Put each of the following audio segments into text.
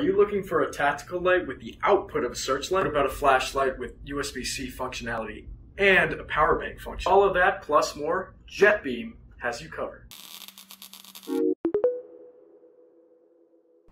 you looking for a tactical light with the output of a searchlight? What about a flashlight with USB-C functionality and a power bank function? All of that plus more, JetBeam has you covered.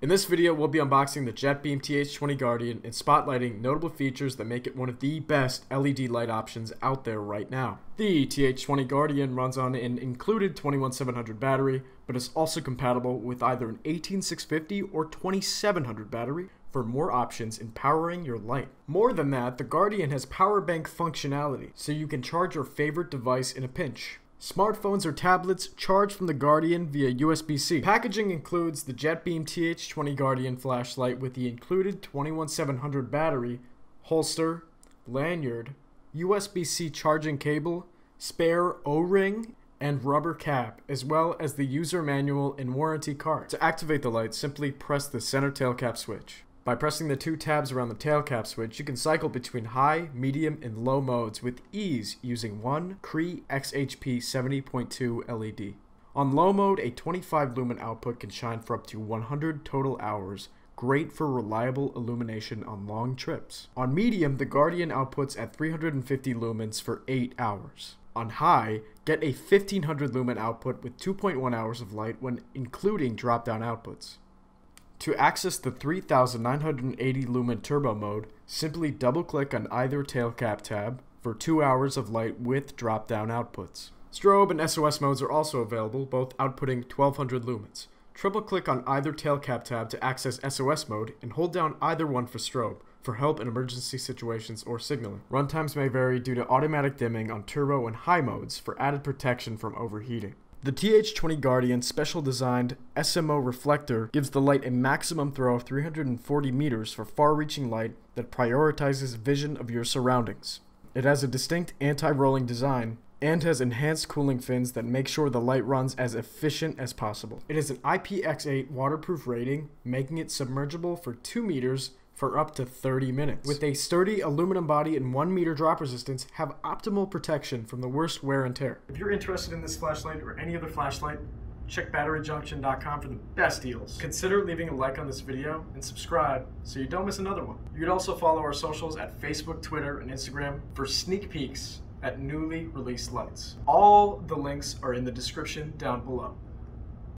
In this video, we'll be unboxing the JetBeam TH20 Guardian and spotlighting notable features that make it one of the best LED light options out there right now. The TH20 Guardian runs on an included 21700 battery, but is also compatible with either an 18650 or 2700 battery for more options in powering your light. More than that, the Guardian has power bank functionality, so you can charge your favorite device in a pinch. Smartphones or tablets charged from the Guardian via USB-C. Packaging includes the JetBeam TH20 Guardian flashlight with the included 21700 battery, holster, lanyard, USB-C charging cable, spare O-ring, and rubber cap, as well as the user manual and warranty card. To activate the light, simply press the center tail cap switch. By pressing the two tabs around the tail cap switch, you can cycle between high, medium, and low modes with ease using one Cree XHP 70.2 LED. On low mode, a 25 lumen output can shine for up to 100 total hours, great for reliable illumination on long trips. On medium, the Guardian outputs at 350 lumens for 8 hours. On high, get a 1500 lumen output with 2.1 hours of light when including drop-down outputs. To access the 3980 lumen turbo mode, simply double click on either tail cap tab for 2 hours of light with drop down outputs. Strobe and SOS modes are also available, both outputting 1200 lumens. Triple click on either tail cap tab to access SOS mode and hold down either one for strobe for help in emergency situations or signaling. Runtimes may vary due to automatic dimming on turbo and high modes for added protection from overheating. The TH20 Guardian special designed SMO reflector gives the light a maximum throw of 340 meters for far-reaching light that prioritizes vision of your surroundings. It has a distinct anti-rolling design and has enhanced cooling fins that make sure the light runs as efficient as possible. It has an IPX8 waterproof rating, making it submergible for 2 meters for up to 30 minutes. With a sturdy aluminum body and 1 meter drop resistance, have optimal protection from the worst wear and tear. If you're interested in this flashlight or any other flashlight, check batteryjunction.com for the best deals. Consider leaving a like on this video and subscribe so you don't miss another one. You can also follow our socials at Facebook, Twitter, and Instagram for sneak peeks at newly released lights. All the links are in the description down below.